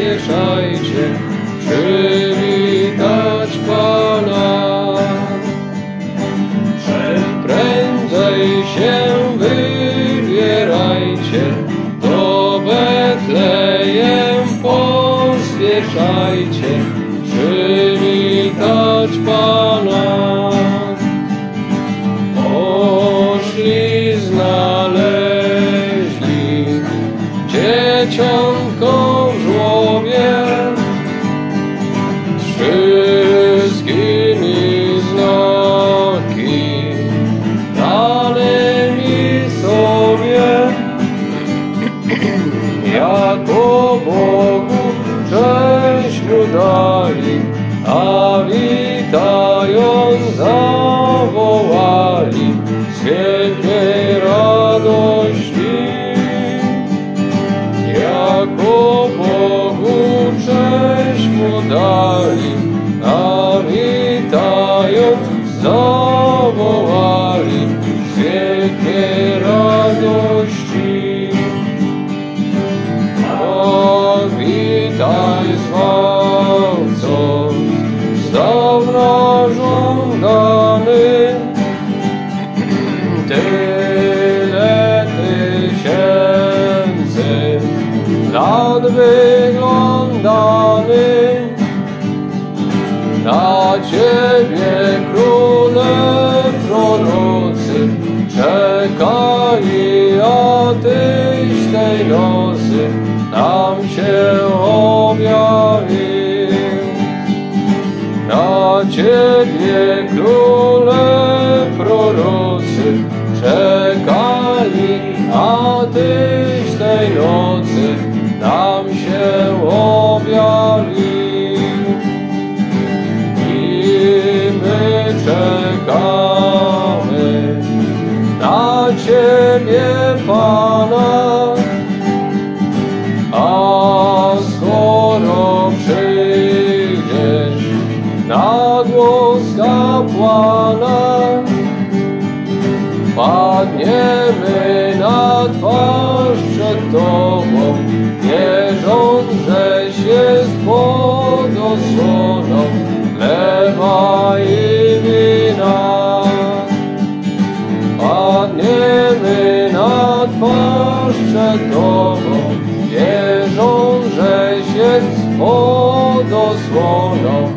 pospieszajcie przywitać Pana. Prędzej się wybierajcie, do Betlejem pospieszajcie przywitać Pana. Dzieciątko dali, a witając zawołali z wielkiej radości. Jako Bogu cześć mu dali, a witając zawołali z wielkiej radości. Tyle tysięcy lat wyglądany. Na Ciebie króle prorocy czekali, a Tyś tej nocy nam się objawił. Na Ciebie króle prorocy czekali, a Tyś tej nocy nam się objawił. I my czekamy na Ciebie, Pana, a skoro przyjdziesz na głos kapłana, padniemy na twarz przed Tobą, wierząc, żeś jest pod osłoną chleba i wina. Padniemy na twarz przed Tobą, wierząc, żeś jest pod osłoną